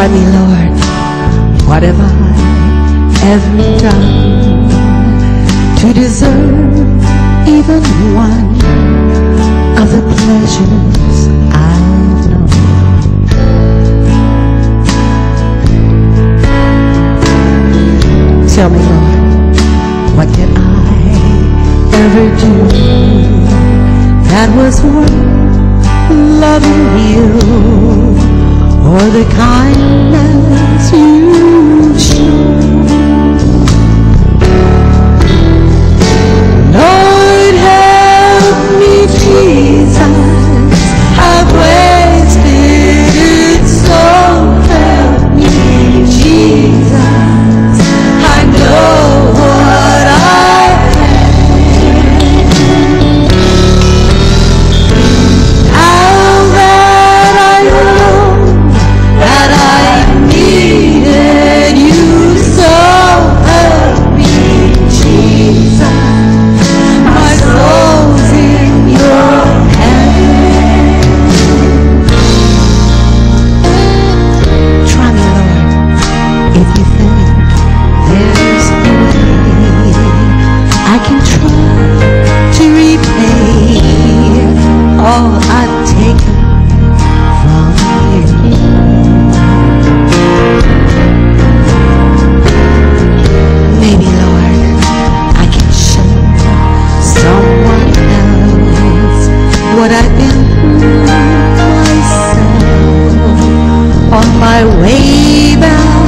Why me, Lord? What have I ever done to deserve even one of the pleasures I've known? Tell me, Lord, what did I ever do that was worth loving you for the kindness you've shown. way back.